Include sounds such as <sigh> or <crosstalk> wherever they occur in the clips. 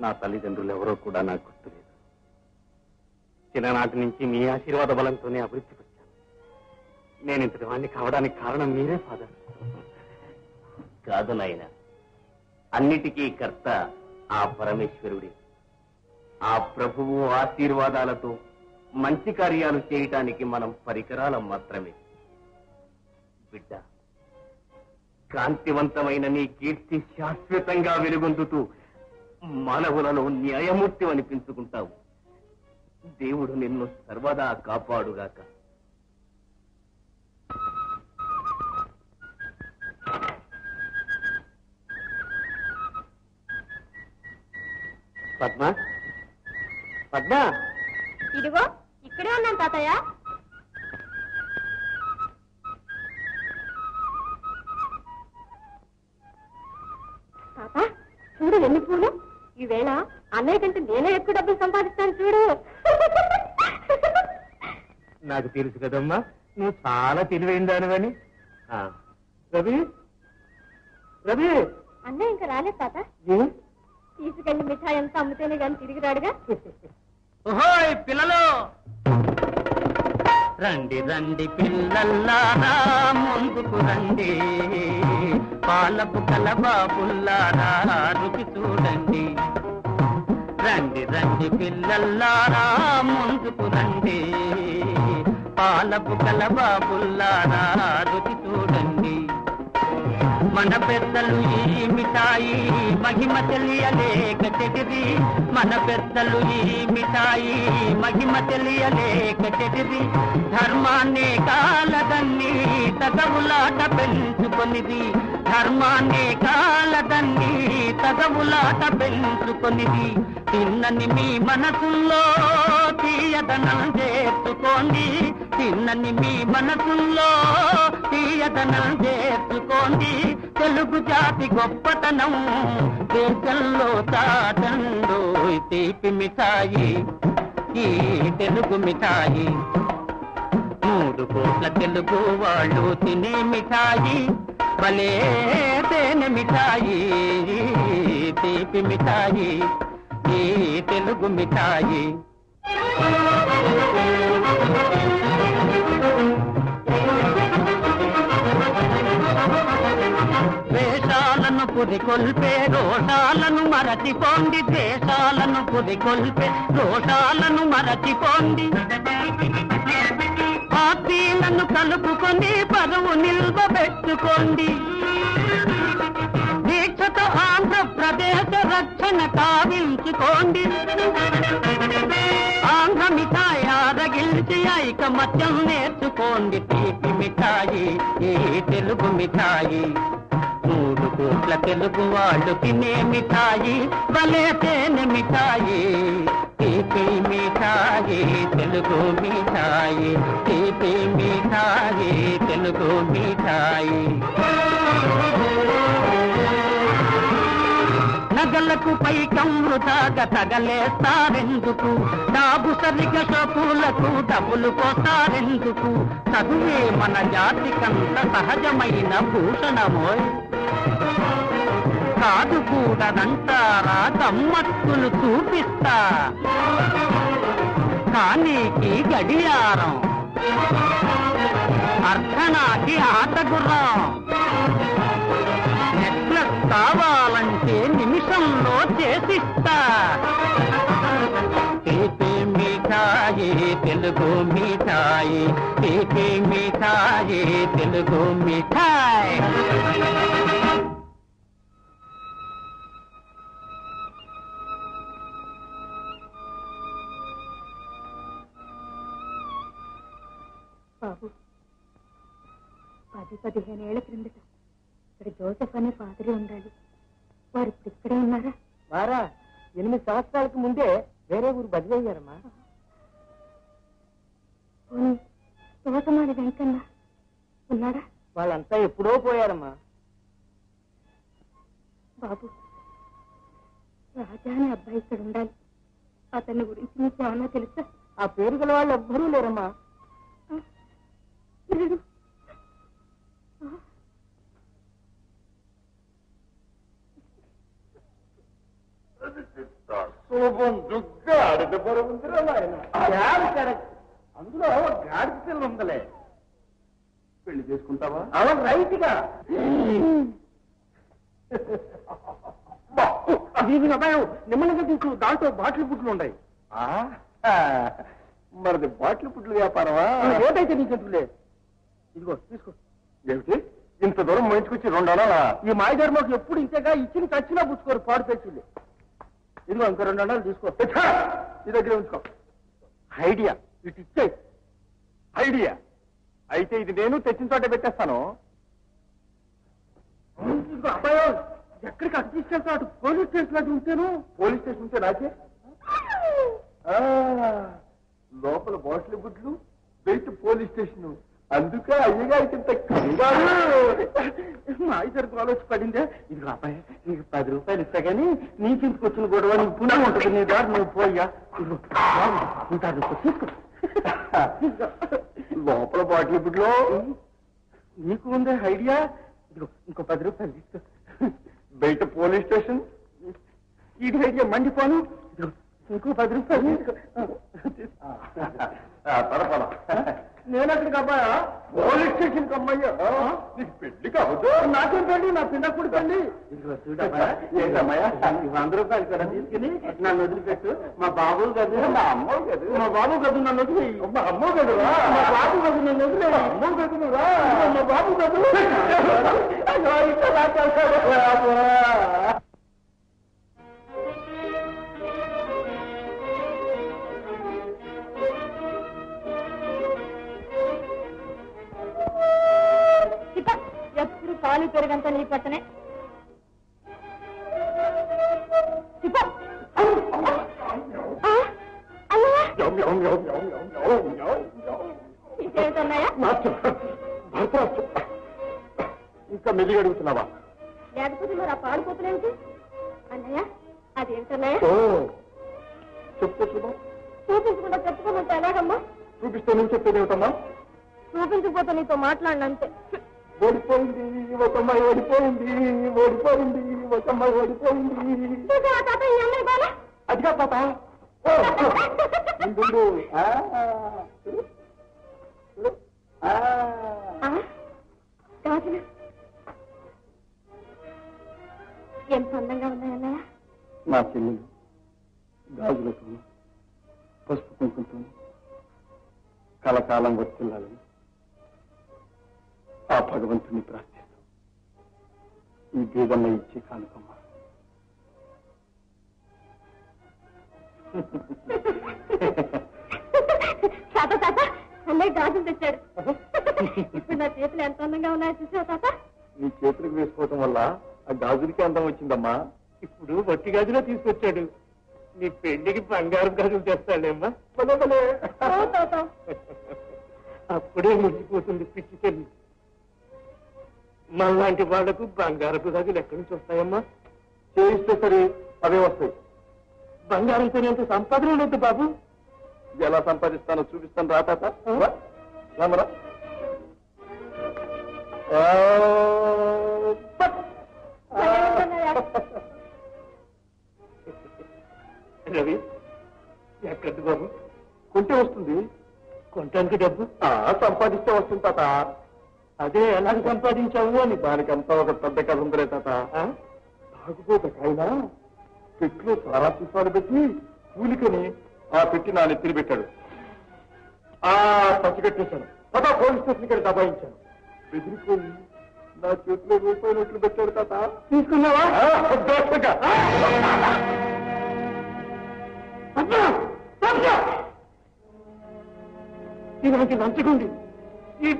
నా తల్లిదండ్రులు ఎవరో కూడా నాకు గుర్తులేదు. చిన్ననాటి నుంచి మీ ఆశీర్వాద బలంతోనే అభివృద్ధికి వచ్చాను నేను ఇంతటి వాడిని కావడానికి కారణం మీరే ఫాదర్. కాదు నాయన. అన్నిటికీ కర్త ఆ పరమేశ్వరుడే. ఆ ప్రభువు ఆశీర్వాదాలతో మంచి కార్యాలు చేయటానికి మనం పరికరాలం మాత్రమే. బిడ్డ కాంతివంతమైన నీ కీర్తి శాశ్వతంగా వెలుగొందుతూ మానవులలో న్యాయమూర్తి అనిపించుకుంటావు. దేవుడు నిన్ను సర్వదా కాపాడుగాక. పద్మ? పద్మ? ఇదిగో ఇక్కడే ఉన్నాను తాతయ్య. తాత చూడు ఎన్ని పూలు. ఈవేళ అన్నయ్య కంటే నేనే ఎక్కువ డబ్బులు సంపాదిస్తాను చూడు. నాకు తెలుసు కదమ్మా నువ్వు చాలా తెలివైన దానివని. ఆ, రవి రవి. అన్నయ్య ఇంకా రాలేదు తాత? తీసుకెళ్ళి మిఠాయి అంతా అమ్మితేనే గాని తిరిగి రాడుగా. ఓహోయ్ పిల్లలు! రండి రండి పిల్లల్లారా ముందుకు రండి. పాలపు కలబాబుల్లారా రుచి చూడండి. రండి రండి పిల్లల్లారా ముందుకు రండి. పాలపు కలబాబుల్లారా రుచి చూడండి. మన పెద్దలు ఈ మిఠాయి మహిమ తెలియలేక చెదిరి మన పెద్దలు ఈ మిఠాయి మహిమ తెలియలేక చెదిరి ధర్మాన్ని కాలదన్ని తగవులాట పెళ్ళి పెంచుకొనిది ధర్మాన్ని కాలదన్ని తగవులాట పెంచుకొనిది. తిన్నని మీ మనసుల్లో తీయదనం చేర్చుకోండి. తిన్నని మీ మనసుల్లో తీయదనం చేర్చుకోండి. తెలుగు జాతి గొప్పతనం దేశంలో తాతండు తీపి మిఠాయి. ఈ తెలుగు మిఠాయి. మూడు కోట్ల తెలుగు వాళ్ళు తినే మిఠాయి. భలే తేనె మిఠాయి తీపి మిఠాయి ఈ తెలుగు మిఠాయి. వేషాలను పురికొల్పే రోషాలను మరచిపోండి. దేశాలను పురికొల్పే రోషాలను మరచిపోండి. పార్టీలను కలుపుకొని పరువు నిల్వబెట్టుకోండి. దీక్షతో ఆంధ్రప్రదేశ రక్షణ కావించుకోండి. ఆంధ్ర మిఠాయి ఆరగిల్చి ఐకమత్యం నేర్చుకోండి. తీపి మిఠాయి ఈ తెలుగు మిఠాయి. మూడు కోట్ల తెలుగు వాళ్ళు తినే మిఠాయి భలే తేనె మిఠాయి. తీపి మిఠాయి తెలుగు మిఠాయి. తీపి మిఠాయి తెలుగు మిఠాయి. నగలకు పైకం వృధాగా తగలేస్తారెందుకు? డాబు సరిగా షోపులకు డబ్బులు పోస్తారెందుకు? చదువే మన జాతికంత సహజమైన భూషణమోయ్. కాదు కూడదంటారా గమ్మత్తులు చూపిస్తా. కానీ గడియారం అర్ధనాకి ఆటగుర్రం. నెక్లెస్ కావాలంటే నిమిషంలో చేసిస్తా. తీపి మిఠాయి తెలుగు మిఠాయి తీపి మిఠాయి తెలుగు మిఠాయి. పది పదిహేను ఏళ్ళ క్రిందట. ఇక్కడ జోసెఫ్ అనే పాదరి ఉండాలి. వారు ఇప్పుడు ఇక్కడే ఉన్నారా? వారా ఎనిమిది సంవత్సరాలకు ముందే వేరే ఊరు బదిలీ అయ్యారమ్మా పోనీ తోటమాడి వెంకన్న ఉన్నాడా? వాళ్ళంతా ఎప్పుడో పోయారమ్మా. బాబు రాజా అనే అబ్బాయి ఇక్కడ ఉండాలి. అతన్ని గురించి మీకు ఏమన్నా తెలుసా? ఆ పేరు గల వాళ్ళు ఎవ్వరూ లేరమ్మా రూపం దుగ్గా పొరముందిరా నాయన. అందులో గాడిద పిల్ల ఉందలే. పెళ్ళి చేసుకుంటావా? అవును రైట్గా ఇది అబ్బాయి నిమ్మలంగా తీసు దాంట్లో బాటిల్ పుట్లు ఉన్నాయి మరిది బాటిల్ పుట్లు వ్యాపారమా? ఏదైతే నీకెందుకులే ఇదిగో తీసుకో. ఏమిటి? ఇంత దూరం మోయించుకొచ్చి రెండు అనాలా? ఈ మాయధర్మకు ఎప్పుడు ఇంతగా? ఇచ్చిన చచ్చినా పుచ్చుకోరు పాడు తెచ్చులే ఇదిగో ఇంకో రెండు అన్నాలు తీసుకో. నీ దగ్గర ఉంచుకో. ఐడియా. ఇటు ఇచ్చే. ఐడియా. అయితే ఇది నేను తెచ్చిన చోట పెట్టేస్తాను. అబ్బాయో ఎక్కడికి అటు తీసుకెళ్తా అటు పోలీస్ స్టేషన్ అటు ఉంటేను. పోలీస్ స్టేషన్ ఉంటే నాకే? ఆ, లోపల బాటిల్ గుడ్లు బయట పోలీస్ స్టేషన్. అందుకే అయ్యగారికి ఇంత కంగారు. మా ఇద్దరికి ఆలోచి పడిందే ఇది అబ్బాయి నీకు పది రూపాయలు ఇస్తా కానీ నీకెందుకు వచ్చిన గొడవ నీకు పుణ్యం ఉంటుంది నీ దారి నువ్వు పోయ్యా. లోపల బాటిల్ గుడ్లో నీకు ఉందే ఐడియా? ఇంకో పది రూపాయలు తీసుకో బయట పోలీస్ స్టేషన్. ఇది ఐడియా మండిపోను. ఇంకో పది రూపాయలు తీసుకో నేను అక్కడికి అబ్బాయా? పోలీస్ స్టేషన్కి అమ్మాయ్యా నీకు పెళ్ళి కావద్దు? నాకేం పెళ్ళి? నా పిన్నప్పుడు పెళ్ళి. ఇదిగో చూడమ్మా ఏంటమ్మాయ్యా వంద రూపాయలు కూడా తీసుకుని నన్ను వదిలిపెట్టు. మా బాబు గదు మా అమ్మ గదు మా బాబు గదు నన్ను వదిలి మా అమ్మ గదు మా బాబు గదు నన్ను వదిలే అమ్మ గదు మా బాబు. గదు పాలు పెరుగంత నీ పట్టనే. ఇంకా మెల్లిగా అడుగుతున్నావా? లేకపోతే మరి ఆ పాలు పోతులేంటి అన్నయ్య అదేమిటన్నయ్య? చెప్పు చూద్దాం చూపించకుండా చెప్పుకోమంటే ఎలాగమ్మా? చూపిస్తే నువ్వు చెప్పేది ఏమిటమ్మా? చూపించకపోతే నీతో మాట్లాడినంతే. ఓడిపోయింది ఒక అమ్మాయి ఓడిపోయింది ఓడిపోయింది ఒక అమ్మాయి ఓడిపోయింది. అదిగా పాప. గాజులు ఎంత అందంగా ఉన్నాయన్నయ్య నా చెల్లెలు గాజులతో పసుపు కుంకులతో కలకాలం వర్తిల్లాలని భగవంతుని ప్రార్థిస్తూ. ఈ బీదమ్మ ఇచ్చే కానుకమ్మ. తాత తాత అన్నయ్య గాజులు తెచ్చాడు. ఇప్పుడు నా చేతులు ఎంత అందంగా ఉన్నాయో చూసావు తాత? నీ చేతులకు వేసుకోవటం వల్ల ఆ గాజులకి అందం వచ్చిందమ్మా. ఇప్పుడు వట్టి గాజులో తీసుకొచ్చాడు. నీ పెళ్ళికి బంగారం గాజులు తెస్తాడేమ్మా. అప్పుడే మురిసిపోతుంది పిచ్చి తల్లి మనలాంటి వాళ్ళకు బంగారపు గాజులు ఎక్కడి నుంచి వస్తాయమ్మా? చేయిస్తే సరే అవే వస్తాయి. బంగారం తినేంత సంపాదన ఉండదు బాబు. ఎలా సంపాదిస్తానో చూపిస్తాను రా తాత. రామరా <laughs> రవి ఎక్కడి బాబు? కొంటే వస్తుంది. కొనటానికి డబ్బు? సంపాదిస్తే వస్తుంది తాత. అదే ఎలా సంపాదించావు అని దానికంతా ఒక పెద్ద కథ ఉందిరే తాత. తాగుపోతాకైనా పెట్టులో చాలా సీసాలు పెట్టి కూలికని ఆ పెట్టి నా నెత్తిని పెట్టాడు ఆ పసిగట్టేశాను తాత పోలీస్ స్టేషన్ ఇక్కడ దబాయించాను బెదిరిపోయి నా చేతిలో రూపాయలు నోట్లు పెట్టాడు తాత. తీసుకున్నావా? ఇలాంటి లంచగుండి ఈ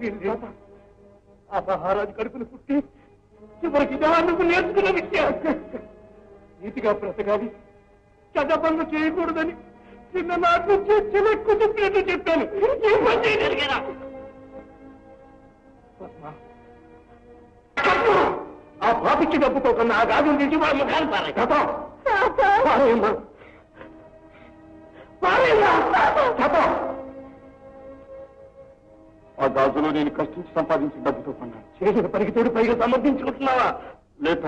వీలు లేదు. ఆ మహారాజు కడుపును పుట్టి చివరికి దానికి నేర్చుకున్న విద్య నీతిగా బ్రతకాలి చెడ్డ పనులు చేయకూడదని చిన్న నాటి నుంచి చిలక్కు చెప్పినట్టు చెప్పాను ఈ కదా పద్మ, పద్మ, ఆ పాపిచ్చి డబ్బుతో కన్నా ఆ గాజులు తీసి వాళ్ళ ముఖాలు పారాయి. పారేయమ్మా. పారేయమ్మా. ఆ గాజులో నేను కష్టించి సంపాదించిన డబ్బుతో కొన్నాను. చేసిన పనికి తోడు పైగా సమర్థించుకుంటున్నావా? లేదు